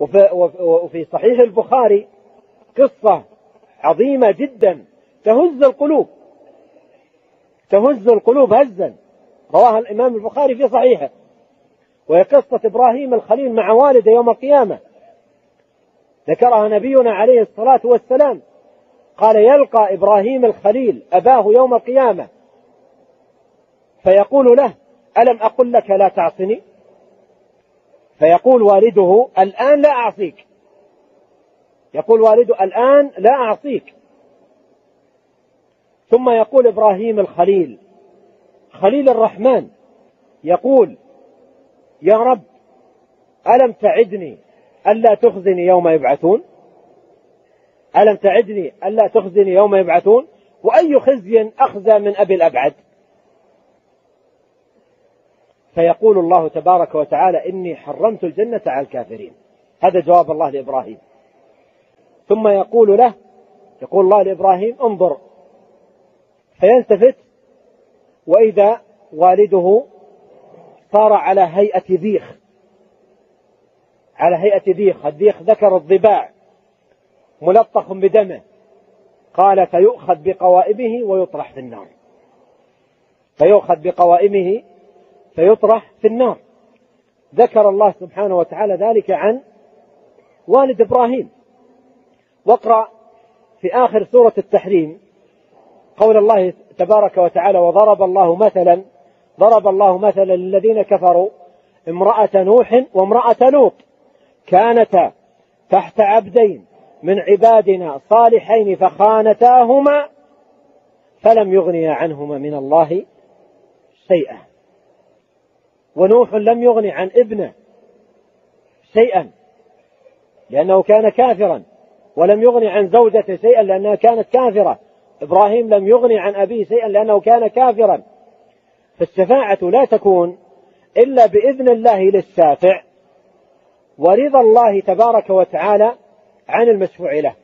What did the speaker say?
وفي صحيح البخاري قصة عظيمة جدا. تهز القلوب. تهز القلوب هزا. رواها الإمام البخاري في صحيحه. وهي قصة إبراهيم الخليل مع والده يوم القيامة. ذكرها نبينا عليه الصلاة والسلام. قال يلقى إبراهيم الخليل أباه يوم القيامة. فيقول له ألم أقل لك لا تعصني؟ فيقول والده الآن لا أعصيك. يقول والده الآن لا أعصيك. ثم يقول إبراهيم الخليل خليل الرحمن يقول يا رب ألم تعدني ألا تخزني يوم يبعثون؟ ألم تعدني ألا تخزني يوم يبعثون؟ وأي خزي أخزى من أبي الأبعد؟ فيقول الله تبارك وتعالى إني حرمت الجنة على الكافرين. هذا جواب الله لإبراهيم. ثم يقول له يقول الله لإبراهيم انظر. فيلتفت وإذا والده صار على هيئة ذيخ. على هيئة ذيخ الذيخ ذكر الضباع ملطخ بدمه. قال فيؤخذ بقوائمه ويطرح في النار. فيؤخذ بقوائمه فيطرح في النار. ذكر الله سبحانه وتعالى ذلك عن والد إبراهيم. واقرأ في آخر سورة التحريم قول الله تبارك وتعالى وضرب الله مثلا ضرب الله مثلا للذين كفروا امرأة نوح وامرأة لوط. كانتا تحت عبدين من عبادنا صالحين فخانتاهما فلم يغنيا عنهما من الله شيئا. ونوح لم يغن عن ابنه شيئا لأنه كان كافرا ولم يغن عن زوجته شيئا لأنها كانت كافرة. إبراهيم لم يغن عن أبيه شيئا لأنه كان كافرا. فالشفاعة لا تكون إلا بإذن الله للشافع ورضا الله تبارك وتعالى عن المشفوع له.